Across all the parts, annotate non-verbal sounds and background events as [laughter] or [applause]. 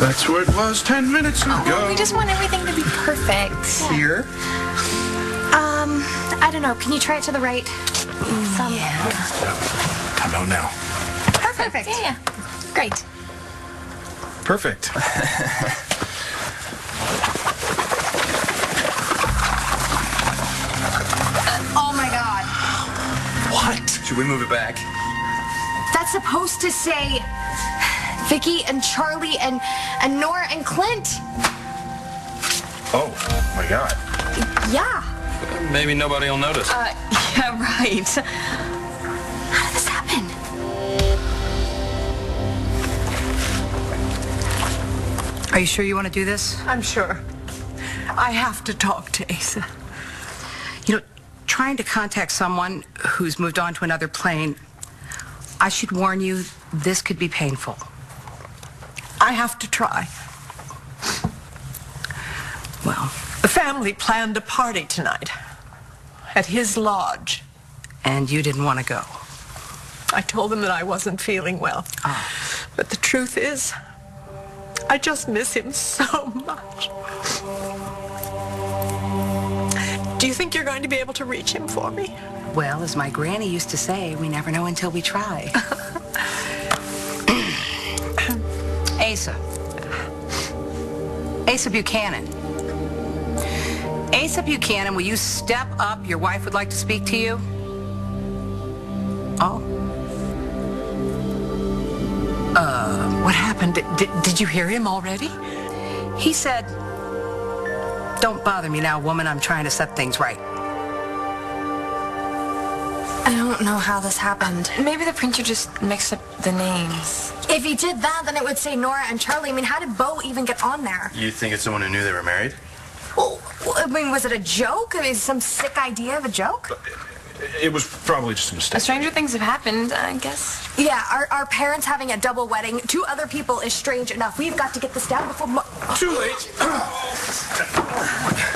That's where it was ten minutes ago. Oh, we just want everything to be perfect. Here? Um, I don't know. Can you try it to the right? Some. Come out now. Perfect. Yeah, yeah. Great. Perfect. [laughs] Oh my god. what? Should we move it back? That's supposed to say Viki and Charlie and and Nora and Clint. Oh, my God. Yeah. Maybe nobody will notice. Uh, [laughs] yeah, right. How did this happen? Are you sure you want to do this? I'm sure. I have to talk to Asa. You know, trying to contact someone who's moved on to another plane, I should warn you, this could be painful. I have to try. Well, The family planned a party tonight at his lodge. and you didn't want to go. I told them that I wasn't feeling well. Ah. But the truth is, I just miss him so much. Do you think you're going to be able to reach him for me? Well, as my granny used to say, we never know until we try. [laughs] Asa. Asa Buchanan. Asa Buchanan, will you step up? Your wife would like to speak to you. Oh. Uh, What happened? Did, did, you hear him already? He said, Don't bother me now, woman. I'm trying to set things right. I don't know how this happened. Maybe the printer just mixed up the names. If he did that, then it would say Nora and Charlie. I mean, how did Bo even get on there? You think it's someone who knew they were married? Well, I mean, was it a joke? I mean, some sick idea of a joke? It was probably just a mistake. Stranger things have happened, I guess. Yeah, our, our parents having a double wedding, two other people is strange enough. We've got to get this down before. Mo- Too late. [coughs]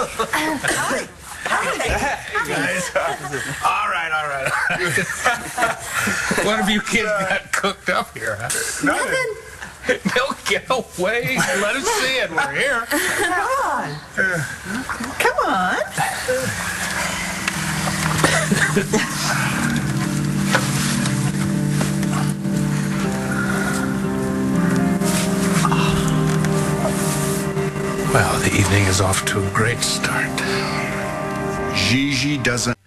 Oh, guys. all right, all right. [laughs] what have you kids got cooked up here? Huh? Nothing. They'll get away. Let us see it. We're here. Come on. Come on. Well, the evening is off to a great start. Gigi doesn't.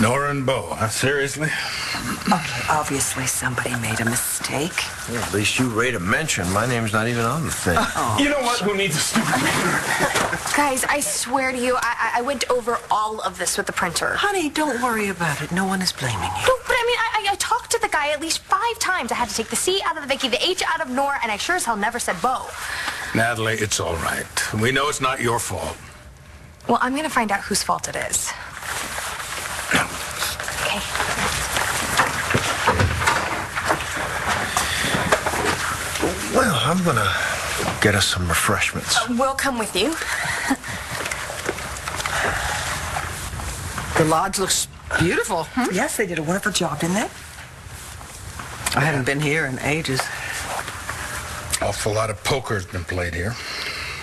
Nora and Bo, huh? Seriously? Okay, obviously somebody made a mistake. Well, at least you rate a mention. My name's not even on the thing. [laughs] Oh. You know what? Who needs a stupid Guys, I swear to you, I, I I went over all of this with the printer. Honey, don't worry about it. No one is blaming you. No, but I mean, I, I, I talked to the guy at least five times. I had to take the C out of the Vicky, the H out of Nora, and I sure as hell never said Bo. Natalie, it's all right. We know it's not your fault. Well, I'm gonna find out whose fault it is. Okay. Well, I'm gonna get us some refreshments. We'll come with you. The lodge looks beautiful. Yes, they did a wonderful job, didn't they? I haven't been here in ages. Awful lot of poker's been played here.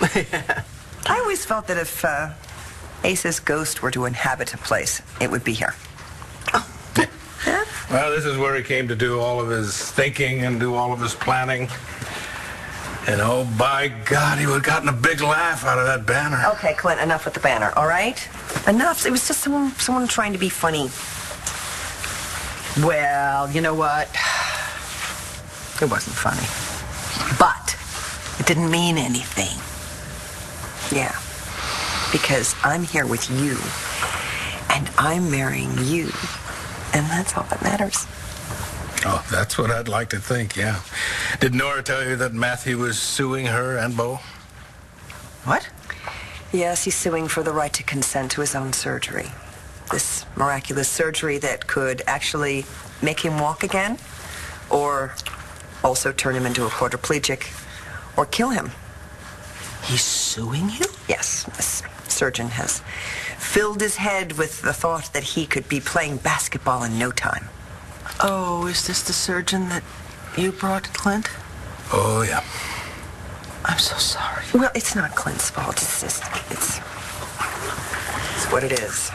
[laughs] I always felt that if uh, Asa's ghost were to inhabit a place, it would be here. Well, this is where he came to do all of his thinking and do all of his planning. And oh, by God, he would have gotten a big laugh out of that banner. Okay, Clint, enough with the banner, all right? Enough. It was just someone, someone trying to be funny. Well, you know what? It wasn't funny. But it didn't mean anything. Yeah. Because I'm here with you, and I'm marrying you. And that's all that matters. Oh, that's what I'd like to think, yeah. Did Nora tell you that Matthew was suing her and Bo? What? Yes, he's suing for the right to consent to his own surgery. This miraculous surgery that could actually make him walk again, or also turn him into a quadriplegic, or kill him. He's suing you? Yes, this surgeon has filled his head with the thought that he could be playing basketball in no time. Oh, is this the surgeon that you brought, Clint? Oh, yeah. I'm so sorry. Well, it's not Clint's fault. It's just, it's, it's what it is.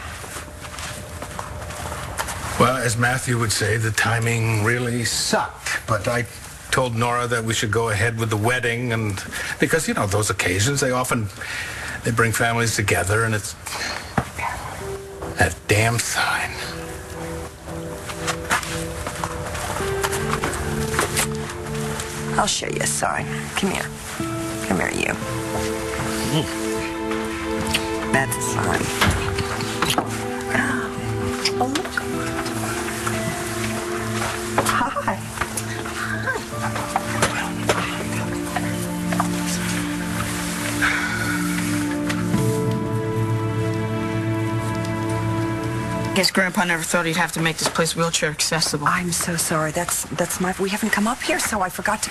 Well, as Matthew would say, the timing really sucked. But I told Nora that we should go ahead with the wedding, and because you know those occasions, they often they bring families together, and it's that damn sign. I'll show you a sign. Come here. Come here, you. That's a sign. Ah, oh, look. I guess Grandpa never thought he'd have to make this place wheelchair accessible. I'm so sorry. That's that's my. We haven't come up here, so I forgot to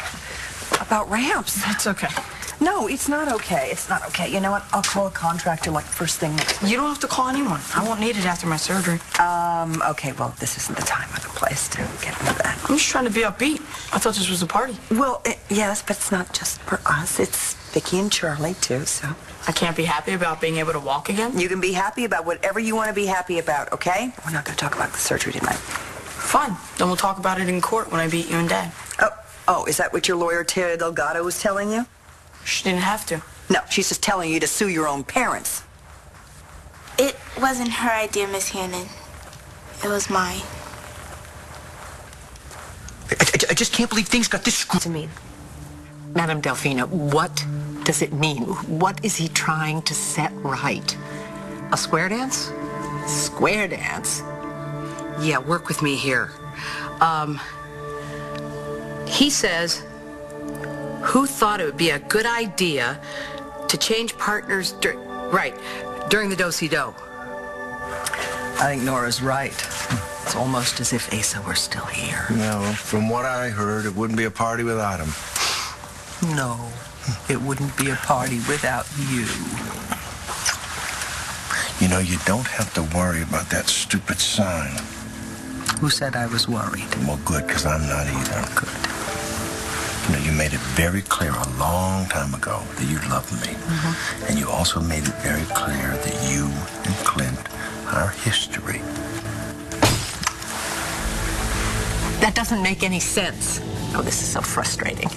about ramps. It's okay. No, it's not okay. It's not okay. You know what? I'll call a contractor like first thing next week. You don't have to call anyone. I won't need it after my surgery. Um. Okay. Well, this isn't the time or the place to get into that. I'm just trying to be upbeat. I thought this was a party. Well, it, yes, but it's not just for us. It's Viki and Charlie too. So I can't be happy about being able to walk again. you can be happy about whatever you want to be happy about. Okay? We're not going to talk about the surgery tonight. Fine. Then we'll talk about it in court when I beat you and Dad. Oh. Oh, is that what your lawyer Téa Delgado was telling you? She didn't have to. No, she's just telling you to sue your own parents. It wasn't her idea, Miss Hanen. It was mine. I, I- I just can't believe things got this screwed. to mean? Madame Delphina, what does it mean? What is he trying to set right? A square dance? Square dance? Yeah, work with me here. Um, he says, who thought it would be a good idea to change partners, dur- right, during the do-si-do? I think Nora's right. It's almost as if Asa were still here. No, from what I heard, it wouldn't be a party without him. No, it wouldn't be a party without you. You know, you don't have to worry about that stupid sign. Who said I was worried? Well, good, because I'm not either. Good. You know, you made it very clear a long time ago that you loved me. And you also made it very clear that you and Clint are history. That doesn't make any sense. Oh, this is so frustrating.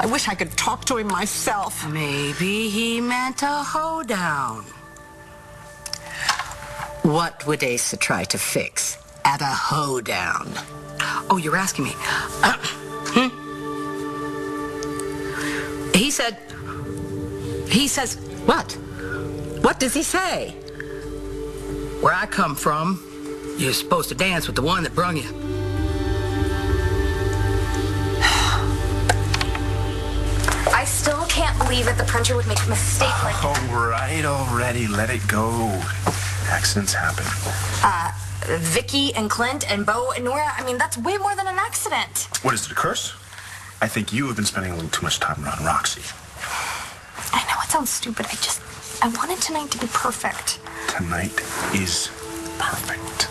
I wish I could talk to him myself. Maybe he meant a hoedown. What would Asa try to fix at a hoedown? Oh, you're asking me. Uh, [clears throat] He said, he says, What? What does he say? where I come from, you're supposed to dance with the one that brung you. [sighs] I still can't believe that the printer would make a mistake like All right, already. Let it go. Accidents happen. Uh, Viki and Clint and Bo and Nora. I mean, that's way more than an accident. What is it, a curse? I think you have been spending a little too much time around Roxy. I know it sounds stupid. I just, I wanted tonight to be perfect. Tonight is perfect.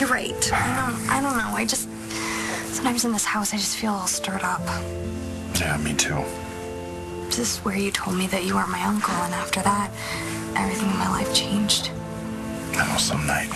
You're right. I don't, I don't know. I just, sometimes in this house, I just feel all stirred up. Yeah, me too. This is where you told me that you weren't my uncle, and after that, everything in my life changed. I know some night.